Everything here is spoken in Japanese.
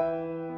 ん?